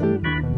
Bye.